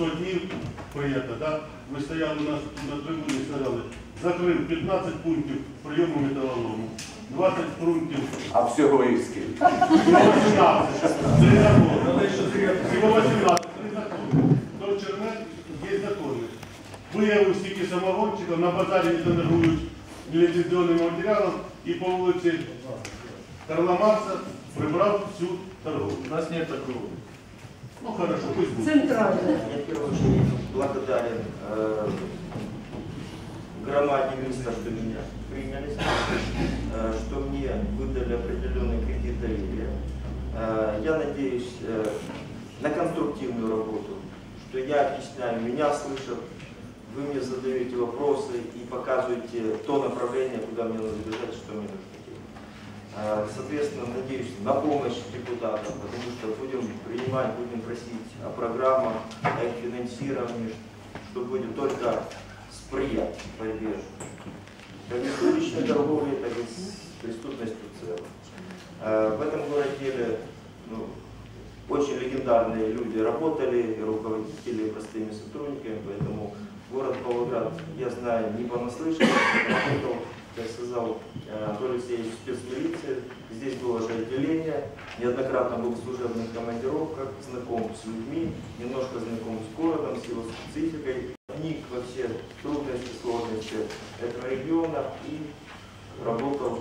100 днів прийнято, да? ви стояли у нас на трибуні і сказали, закрив 15 пунктів прийому металолому, 20 пунктів, А всього і скільки? всього 18, три закони. Всього 18, три закони. До Чернет є закони. Виявив стільки самогончиків, на базарі не торгують ліцензіонним матеріалом і по вулиці Карла Маркса прибрав всю торговлю. У нас нет такого. Ну хорошо, пусть будет. Центральная. Я в первую очередь благодарен э, громаде места, что меня приняли, э, что мне выдали определенный кредит доверия. Э, я надеюсь э, на конструктивную работу, что я объясняю, меня слышат, вы мне задаете вопросы и показываете то направление, куда мне надо бежать, что мне нужно Соответственно, надеюсь на помощь депутатов, потому что будем принимать, будем просить о программах, о их финансировании, что будет только сприять борьбе как с уличной торговлей, так и с преступностью в целом. Э, В этом городе ну, очень легендарные люди работали, и руководители, и простыми сотрудниками, поэтому город Павлоград, я знаю, не понаслышке, сказал э, Анатолий Алексеевич, в спецмилиции, здесь было же отделение, неоднократно был в служебных командировках, знаком с людьми, немножко знаком с городом, с его спецификой, вник во все трудности, сложности этого региона и работал